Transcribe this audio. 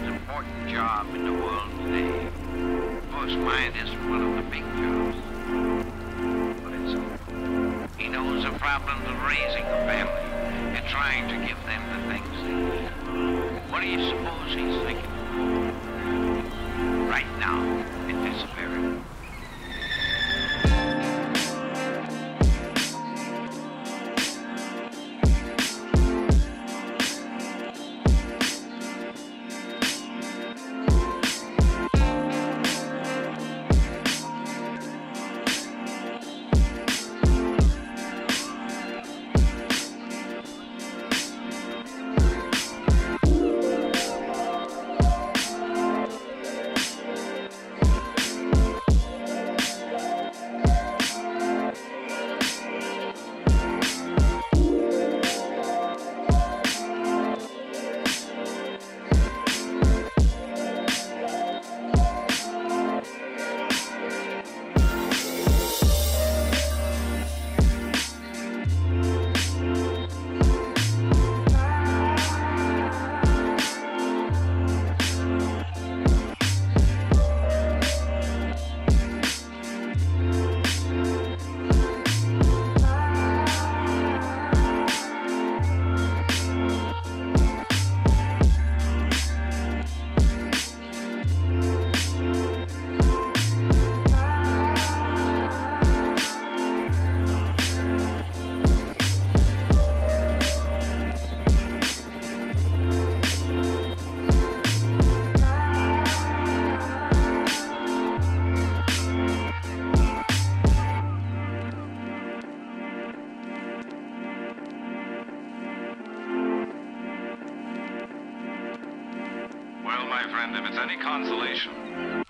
important job in the world today. Of course, mine isn't one of the big jobs. But it's all. He knows the problems of raising a family and trying to give them the things they need. What do you suppose he's thinking? My friend, if it's any consolation,